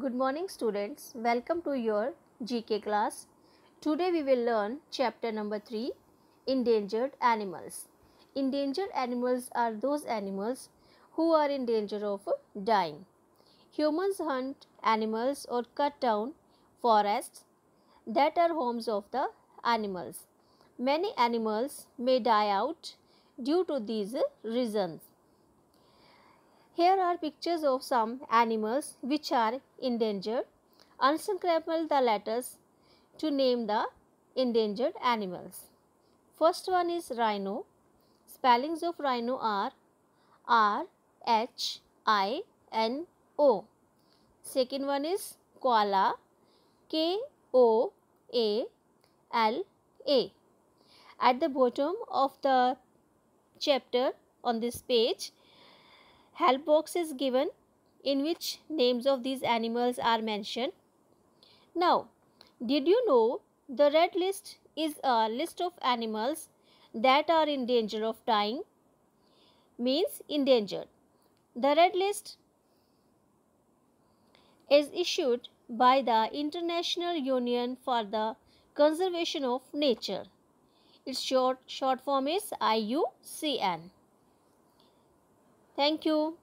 Good morning students. Welcome to your GK class. Today we will learn chapter number 3 Endangered Animals. Endangered animals are those animals who are in danger of dying. Humans hunt animals or cut down forests that are homes of the animals. Many animals may die out due to these reasons. Here are pictures of some animals which are endangered. Unscramble the letters to name the endangered animals. First one is rhino. Spellings of rhino are R H I N O. Second one is koala. K O A L A. At the bottom of the chapter on this page help box is given in which names of these animals are mentioned. Now, did you know the red list is a list of animals that are in danger of dying means endangered. The red list is issued by the International Union for the Conservation of Nature. Its short, short form is IUCN. Thank you.